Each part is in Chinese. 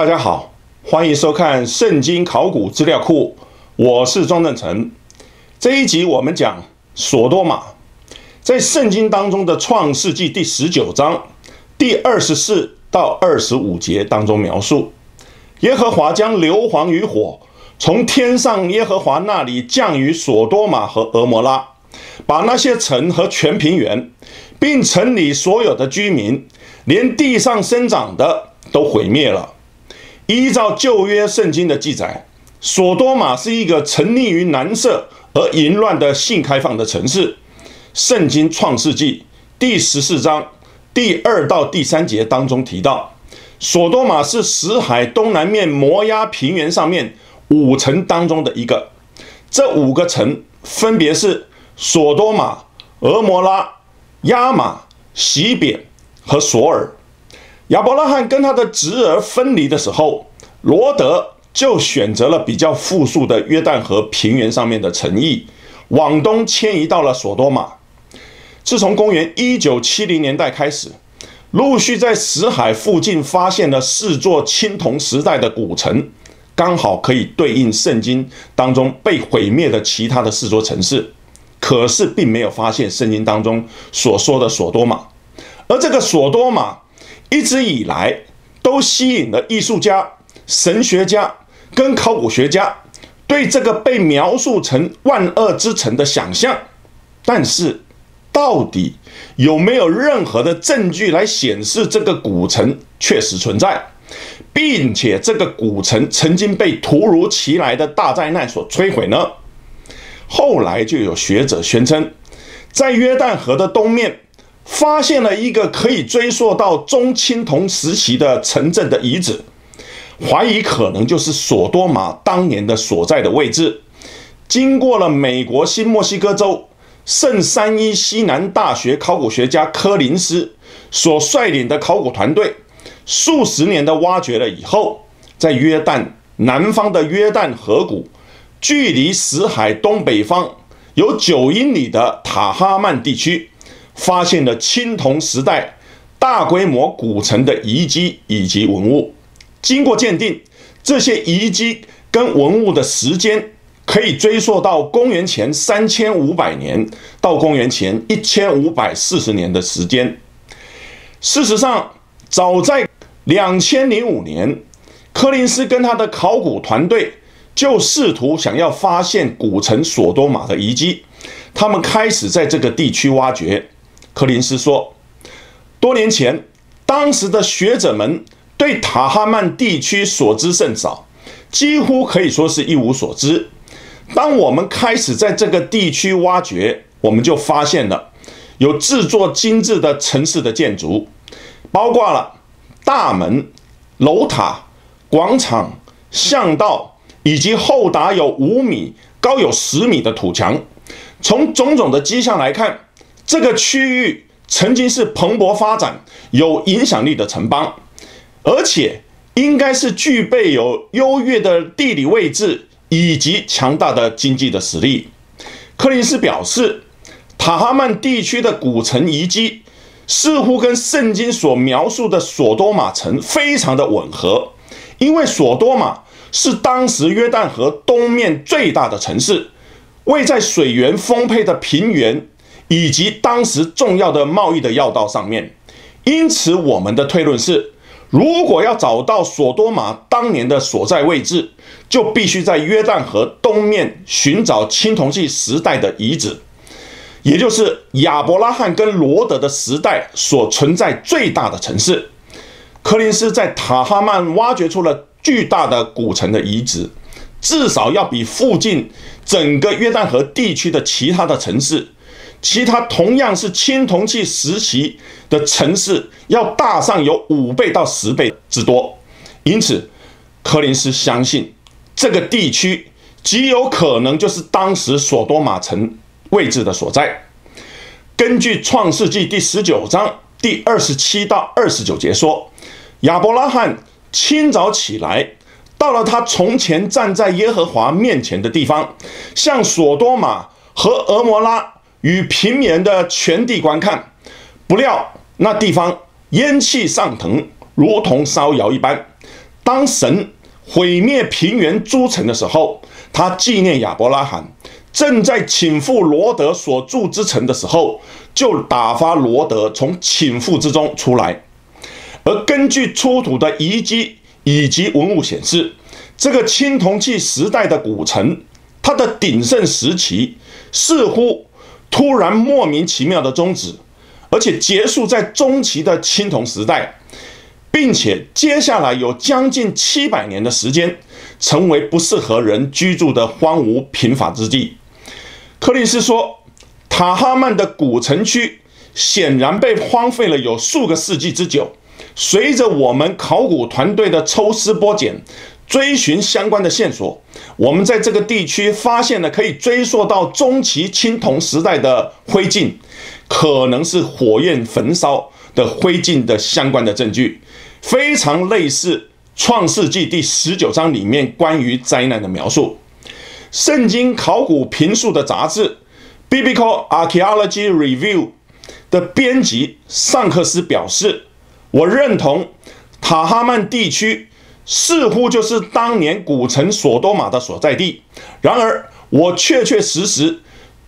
大家好，欢迎收看《圣经考古资料库》，我是庄正成。这一集我们讲索多玛，在圣经当中的创世纪第十九章第二十四到二十五节当中描述，耶和华将硫磺与火从天上耶和华那里降于索多玛和俄摩拉，把那些城和全平原，并城里所有的居民，连地上生长的都毁灭了。依照旧约圣经的记载，索多玛是一个沉溺于男色而淫乱的性开放的城市。圣经创世纪第十四章第二到第三节当中提到，索多玛是死海东南面摩崖平原上面五城当中的一个。这五个城分别是索多玛、俄摩拉、亚玛、西扁和索尔。亚伯拉罕跟他的侄儿分离的时候，罗德就选择了比较富庶的约旦河平原上面的城邑，往东迁移到了索多玛。自从公元一九七零年代开始，陆续在死海附近发现了四座青铜时代的古城，刚好可以对应圣经当中被毁灭的其他的四座城市，可是并没有发现圣经当中所说的索多玛，而这个索多玛。一直以来都吸引了艺术家、神学家跟考古学家对这个被描述成万恶之城的想象，但是到底有没有任何的证据来显示这个古城确实存在，并且这个古城曾经被突如其来的大灾难所摧毁呢？后来就有学者宣称，在约旦河的东面。发现了一个可以追溯到中青铜时期的城镇的遗址，怀疑可能就是索多玛当年的所在的位置。经过了美国新墨西哥州圣三一西南大学考古学家柯林斯所率领的考古团队，数十年的挖掘了以后，在约旦南方的约旦河谷，距离死海东北方有九英里的塔哈曼地区。发现了青铜时代大规模古城的遗迹以及文物，经过鉴定，这些遗迹跟文物的时间可以追溯到公元前三千五百年到公元前一千五百四十年的时间。事实上，早在两千零五年，柯林斯跟他的考古团队就试图想要发现古城索多玛的遗迹，他们开始在这个地区挖掘。柯林斯说：“多年前，当时的学者们对塔哈曼地区所知甚少，几乎可以说是一无所知。当我们开始在这个地区挖掘，我们就发现了有制作精致的城市的建筑，包括了大门、楼塔、广场、巷道，以及厚达有五米、高有十米的土墙。从种种的迹象来看。”这个区域曾经是蓬勃发展、有影响力的城邦，而且应该是具备有优越的地理位置以及强大的经济的实力。柯林斯表示，塔哈曼地区的古城遗迹似乎跟圣经所描述的索多玛城非常的吻合，因为索多玛是当时约旦河东面最大的城市，位在水源丰沛的平原。以及当时重要的贸易的要道上面，因此我们的推论是，如果要找到索多玛当年的所在位置，就必须在约旦河东面寻找青铜器时代的遗址，也就是亚伯拉罕跟罗德的时代所存在最大的城市。柯林斯在塔哈曼挖掘出了巨大的古城的遗址，至少要比附近整个约旦河地区的其他的城市。其他同样是青铜器时期的城市，要大上有五倍到十倍之多，因此，柯林斯相信这个地区极有可能就是当时索多玛城位置的所在。根据创世纪第十九章第二十七到二十九节说，亚伯拉罕清早起来，到了他从前站在耶和华面前的地方，向索多玛和俄摩拉。与平原的全地观看，不料那地方烟气上腾，如同烧窑一般。当神毁灭平原诸城的时候，他纪念亚伯拉罕正在倾覆罗德所住之城的时候，就打发罗德从倾覆之中出来。而根据出土的遗迹以及文物显示，这个青铜器时代的古城，它的鼎盛时期似乎突然莫名其妙的终止，而且结束在中期的青铜时代，并且接下来有将近七百年的时间，成为不适合人居住的荒芜贫乏之地。克里斯说，塔哈曼的古城区显然被荒废了有数个世纪之久。随着我们考古团队的抽丝剥茧，追寻相关的线索，我们在这个地区发现了可以追溯到中期青铜时代的灰烬，可能是火焰焚烧的灰烬的相关的证据，非常类似《创世纪》第十九章里面关于灾难的描述。圣经考古评述的杂志《Biblical Archaeology Review》的编辑尚克斯表示。我认同塔哈曼地区似乎就是当年古城索多玛的所在地。然而，我确确实实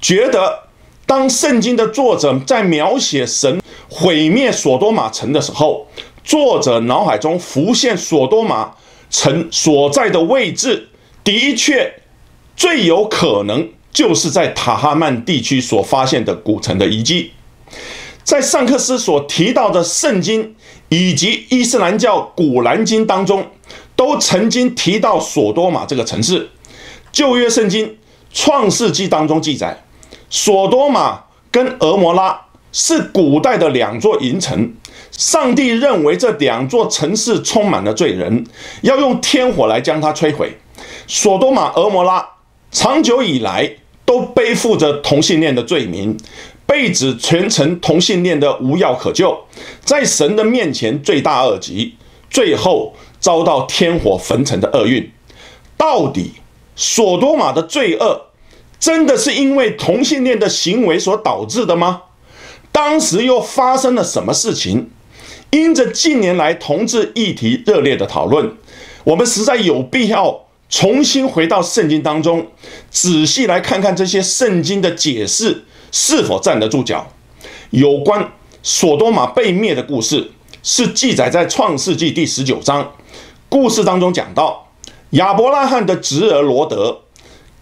觉得，当圣经的作者在描写神毁灭索多玛城的时候，作者脑海中浮现索多玛城所在的位置，的确最有可能就是在塔哈曼地区所发现的古城的遗迹。在尚克斯所提到的圣经。以及伊斯兰教古兰经当中，都曾经提到索多玛这个城市。旧约圣经创世纪当中记载，索多玛跟俄摩拉是古代的两座银城。上帝认为这两座城市充满了罪人，要用天火来将它摧毁。索多玛、俄摩拉长久以来都背负着同性恋的罪名。被指全程同性恋的无药可救，在神的面前罪大恶极，最后遭到天火焚城的厄运。到底索多玛的罪恶真的是因为同性恋的行为所导致的吗？当时又发生了什么事情？因着近年来同志议题热烈的讨论，我们实在有必要重新回到圣经当中，仔细来看看这些圣经的解释。是否站得住脚？有关索多玛被灭的故事是记载在创世纪第十九章。故事当中讲到，亚伯拉罕的侄儿罗德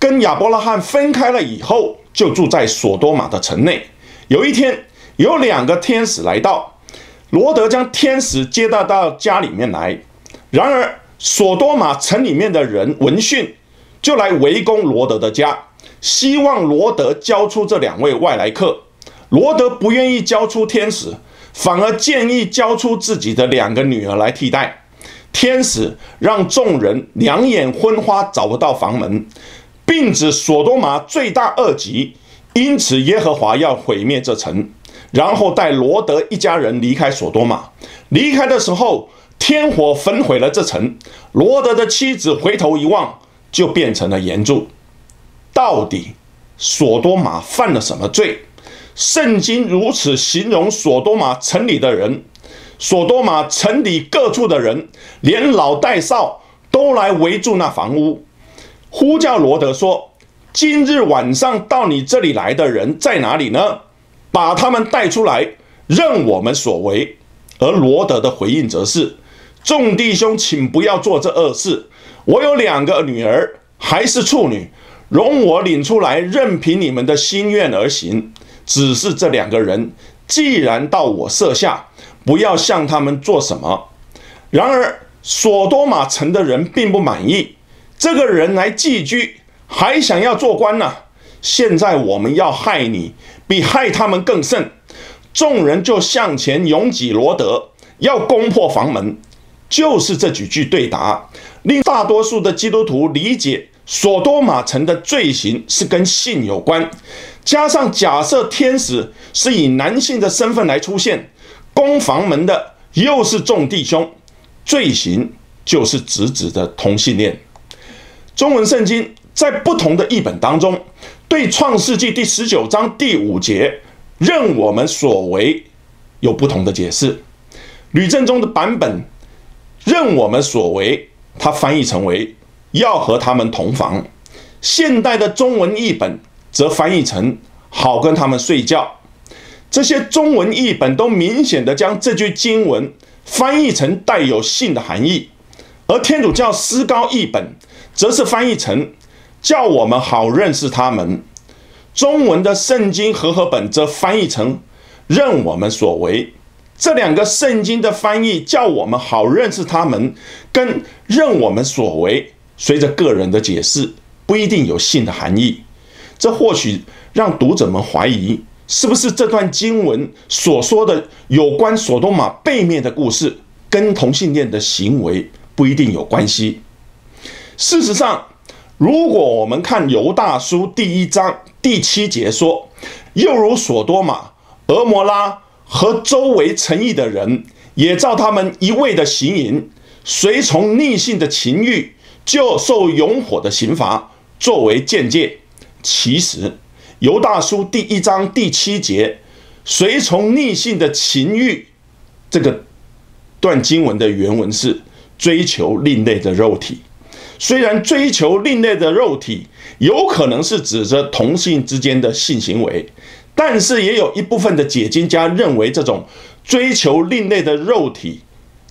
跟亚伯拉罕分开了以后，就住在索多玛的城内。有一天，有两个天使来到，罗德将天使接待到家里面来。然而，索多玛城里面的人闻讯，就来围攻罗德的家。希望罗德交出这两位外来客，罗德不愿意交出天使，反而建议交出自己的两个女儿来替代。天使让众人两眼昏花，找不到房门，并指索多玛罪大恶极，因此耶和华要毁灭这城，然后带罗德一家人离开索多玛。离开的时候，天火焚毁了这城。罗德的妻子回头一望，就变成了岩柱。到底索多玛犯了什么罪？圣经如此形容索多玛城里的人，索多玛城里各处的人，连老带少都来围住那房屋，呼叫罗德说：“今日晚上到你这里来的人在哪里呢？把他们带出来，任我们所为。”而罗德的回应则是：“众弟兄，请不要做这恶事。我有两个女儿，还是处女。”容我领出来，任凭你们的心愿而行。只是这两个人，既然到我舍下，不要向他们做什么。然而，索多玛城的人并不满意，这个人来寄居，还想要做官呢。现在我们要害你，比害他们更甚。众人就向前拥挤罗德，要攻破房门。就是这几句对答，令大多数的基督徒理解。索多玛城的罪行是跟性有关，加上假设天使是以男性的身份来出现，攻房门的又是众弟兄，罪行就是直指的同性恋。中文圣经在不同的译本当中，对创世纪第十九章第五节“任我们所为”有不同的解释。吕正中的版本任我们所为，它翻译成为要和他们同房。现代的中文译本则翻译成好跟他们睡觉。这些中文译本都明显的将这句经文翻译成带有性的含义，而天主教思高译本则是翻译成叫我们好认识他们。中文的圣经和合本则翻译成任我们所为。这两个圣经的翻译叫我们好认识他们，跟任我们所为，随着个人的解释，不一定有性的含义。这或许让读者们怀疑。是不是这段经文所说的有关索多玛背面的故事，跟同性恋的行为不一定有关系？事实上，如果我们看犹大书第一章第七节说，又如索多玛、俄摩拉和周围城邑的人，也照他们一味的行淫，随从逆性的情欲，就受永火的刑罚作为见解。其实。犹大书第一章第七节，随从逆性的情欲，这个段经文的原文是追求另类的肉体。虽然追求另类的肉体有可能是指着同性之间的性行为，但是也有一部分的解经家认为，这种追求另类的肉体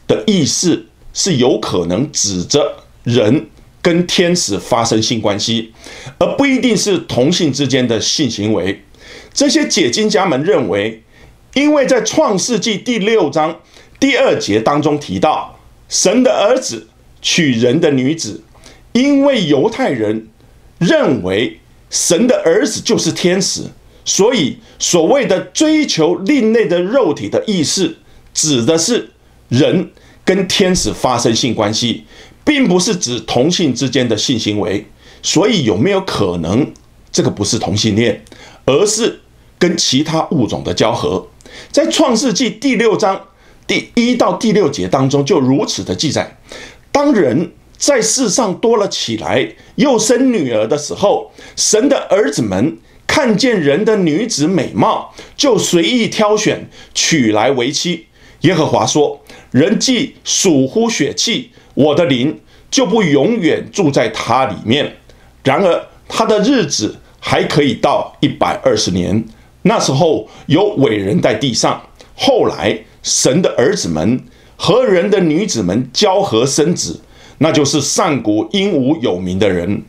的意思是有可能指着人。跟天使发生性关系，而不一定是同性之间的性行为。这些解经家们认为，因为在创世纪第六章第二节当中提到，神的儿子娶人的女子，因为犹太人认为神的儿子就是天使，所以所谓的追求另类的肉体的意思，指的是人跟天使发生性关系。并不是指同性之间的性行为，所以有没有可能这个不是同性恋，而是跟其他物种的交合？在创世纪第六章第一到第六节当中就如此的记载：当人在世上多了起来，又生女儿的时候，神的儿子们看见人的女子美貌，就随意挑选娶来为妻。耶和华说：“人既属乎血气。”我的灵就不永远住在他里面，然而他的日子还可以到一百二十年。那时候有伟人在地上，后来神的儿子们和人的女子们交合生子，那就是上古英武有名的人。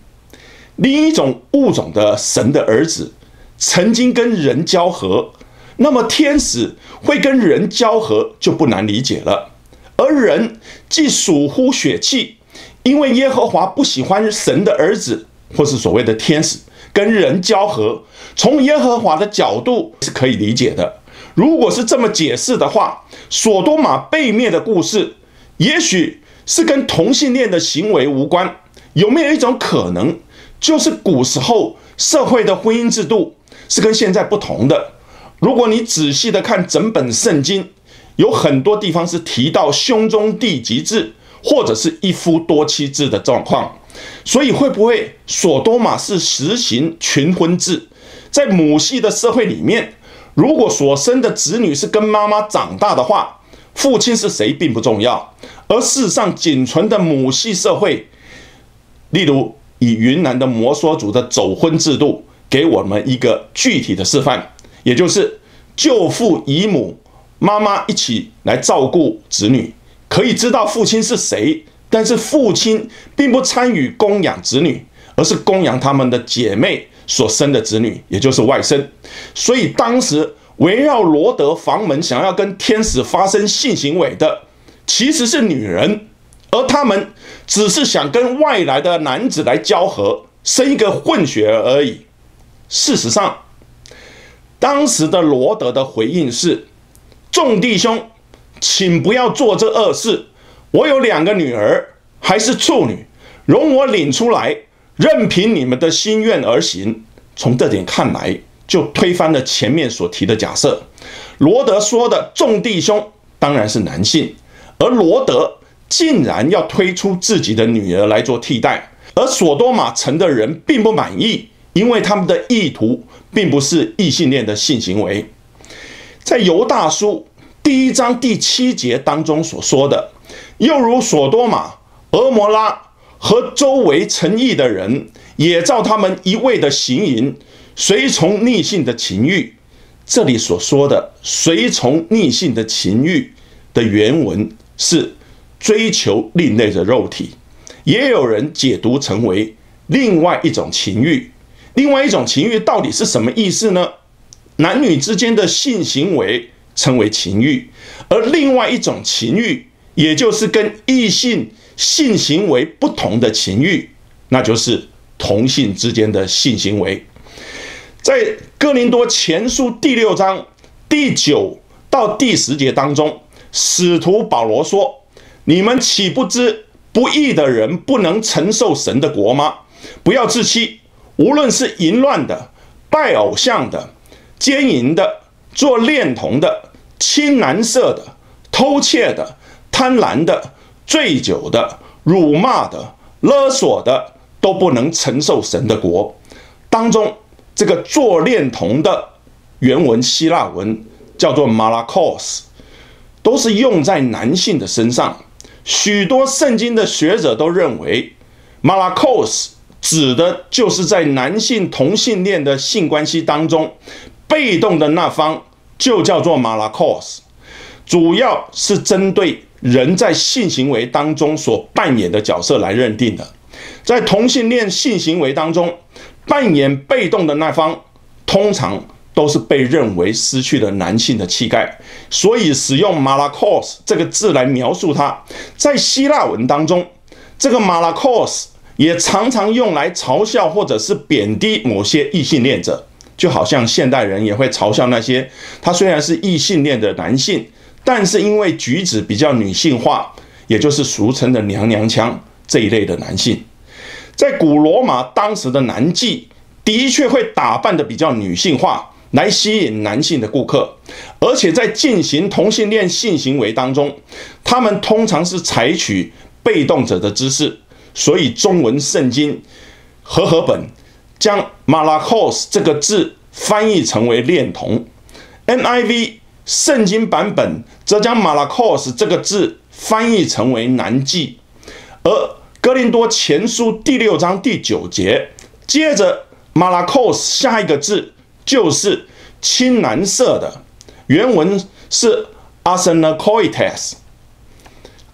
另一种物种的神的儿子曾经跟人交合，那么天使会跟人交合就不难理解了。而人既属乎血气，因为耶和华不喜欢神的儿子，或是所谓的天使跟人交合。从耶和华的角度是可以理解的。如果是这么解释的话，索多玛被灭的故事，也许是跟同性恋的行为无关。有没有一种可能，就是古时候社会的婚姻制度是跟现在不同的？如果你仔细的看整本圣经。有很多地方是提到兄终弟及制，或者是一夫多妻制的状况，所以会不会索多玛是实行群婚制？在母系的社会里面，如果所生的子女是跟妈妈长大的话，父亲是谁并不重要。而事实上，仅存的母系社会，例如以云南的摩梭族的走婚制度，给我们一个具体的示范，也就是舅父姨母。妈妈一起来照顾子女，可以知道父亲是谁，但是父亲并不参与供养子女，而是供养他们的姐妹所生的子女，也就是外甥。所以当时围绕罗德房门想要跟天使发生性行为的，其实是女人，而他们只是想跟外来的男子来交合，生一个混血儿而已。事实上，当时的罗德的回应是。众弟兄，请不要做这恶事。我有两个女儿，还是处女，容我领出来，任凭你们的心愿而行。从这点看来，就推翻了前面所提的假设。罗德说的众弟兄当然是男性，而罗德竟然要推出自己的女儿来做替代，而索多玛城的人并不满意，因为他们的意图并不是异性恋的性行为。在犹大书第一章第七节当中所说的，又如所多玛、俄摩拉和周围城邑的人，也照他们一味的行淫，随从逆性的情欲。这里所说的“随从逆性的情欲”的原文是追求另类的肉体，也有人解读成为另外一种情欲。另外一种情欲到底是什么意思呢？男女之间的性行为称为情欲，而另外一种情欲，也就是跟异性性行为不同的情欲，那就是同性之间的性行为。在哥林多前书第六章第九到第十节当中，使徒保罗说：“你们岂不知不义的人不能承受神的国吗？不要自欺。”无论是淫乱的、拜偶像的、奸淫的、做恋童的、青蓝色的、偷窃的、贪婪的、醉酒的、辱骂的、勒索的，都不能承受神的国。当中这个做恋童的原文希腊文叫做 malakos，都是用在男性的身上。许多圣经的学者都认为 malakos。指的就是在男性同性恋的性关系当中，被动的那方就叫做马拉 cos，主要是针对人在性行为当中所扮演的角色来认定的。在同性恋性行为当中，扮演被动的那方通常都是被认为失去了男性的气概，所以使用马拉 cos 这个字来描述它。在希腊文当中，这个马拉 cos。也常常用来嘲笑或者是贬低某些异性恋者，就好像现代人也会嘲笑那些他虽然是异性恋的男性，但是因为举止比较女性化，也就是俗称的娘娘腔这一类的男性。在古罗马当时的男妓的确会打扮的比较女性化，来吸引男性的顾客，而且在进行同性恋性行为当中，他们通常是采取被动者的姿势。所以，中文圣经和合本将 “malakos” 这个字翻译成为“恋童。”，NIV 圣经版本则将 “malakos” 这个字翻译成为“男妓”，而哥林多前书第六章第九节接着 “malakos” 下一个字就是“青蓝色的”，原文是 a s a n a k o i t e s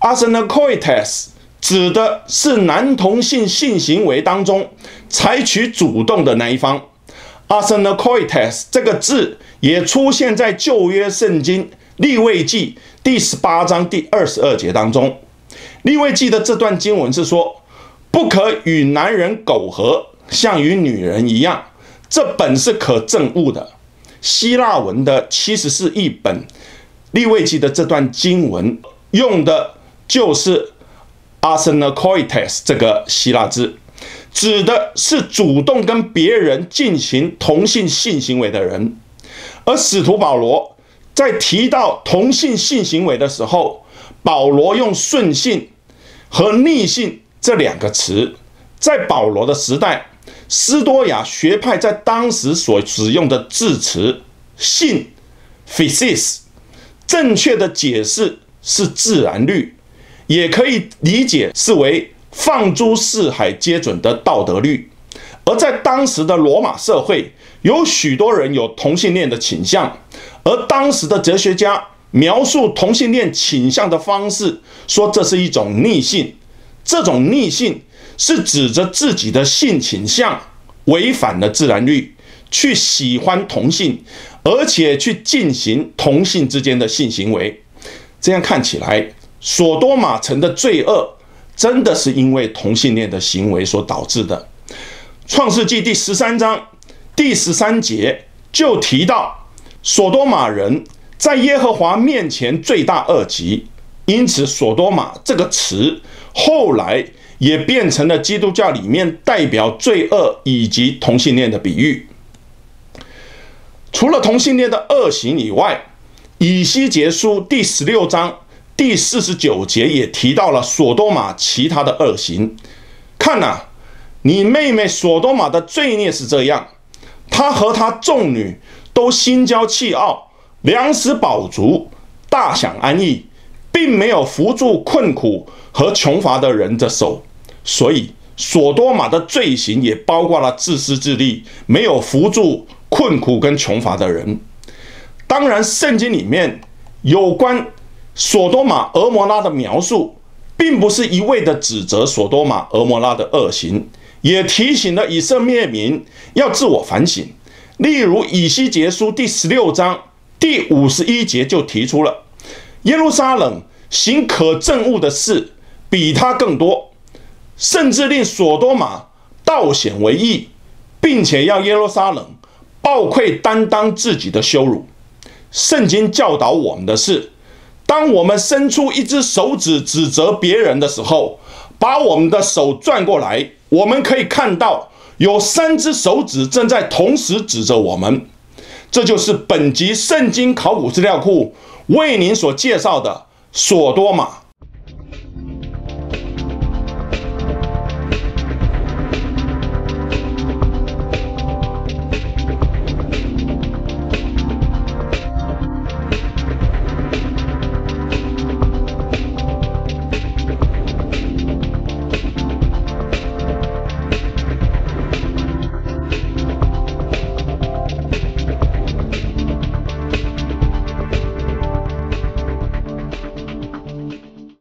a s a n a k o i t e s 指的是男同性性行为当中采取主动的那一方 a s a n a k o i t e s 这个字也出现在旧约圣经立位记第十八章第二十二节当中。立位记的这段经文是说，不可与男人苟合，像与女人一样。这本是可证物的。希腊文的七十四译本立位记的这段经文用的就是。A s e n a c o i t e s 这个希腊字，指的是主动跟别人进行同性性行为的人。而使徒保罗在提到同性性行为的时候，保罗用顺性和逆性这两个词。在保罗的时代，斯多亚学派在当时所使用的字词性 （physis），正确的解释是自然律。也可以理解是为放诸四海皆准的道德律，而在当时的罗马社会，有许多人有同性恋的倾向，而当时的哲学家描述同性恋倾向的方式，说这是一种逆性，这种逆性是指着自己的性倾向违反了自然律，去喜欢同性，而且去进行同性之间的性行为，这样看起来。索多玛城的罪恶，真的是因为同性恋的行为所导致的。创世纪第十三章第十三节就提到，索多玛人在耶和华面前罪大恶极，因此索多玛这个词后来也变成了基督教里面代表罪恶以及同性恋的比喻。除了同性恋的恶行以外，以西结书第十六章。第四十九节也提到了索多玛其他的恶行。看呐，你妹妹索多玛的罪孽是这样：她和她众女都心骄气傲，粮食饱足，大享安逸，并没有扶助困苦和穷乏的人的手，所以索多玛的罪行也包括了自私自利，没有扶助困苦跟穷乏的人。当然，圣经里面有关索多玛、俄摩拉的描述，并不是一味的指责索多玛、俄摩拉的恶行，也提醒了以色列民要自我反省。例如，以西结书第十六章第五十一节就提出了耶路撒冷。行可憎恶的事比他更多，甚至令索多玛倒显为义，并且要耶路撒冷暴愧担当自己的羞辱。圣经教导我们的是：当我们伸出一只手指指责别人的时候，把我们的手转过来，我们可以看到有三只手指正在同时指着我们。这就是本集圣经考古资料库为您所介绍的。索多玛。